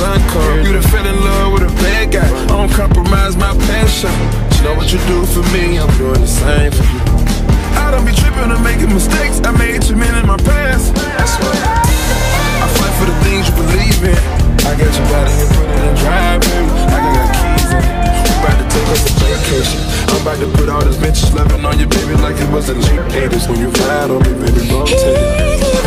sun comes. You done fell in love with a bad guy. I don't compromise my passion. You know what you do for me, I'm doing the same for you. I don't be tripping or making mistakes. I made too many in my past. That's why I fight for the things you believe in. I got your body and put it in drive, baby. I got keys in. We about to take us a vacation. I'm about to put all this bitches loving on you, baby, like it was a late 80s. When you ride on me, baby, rotate.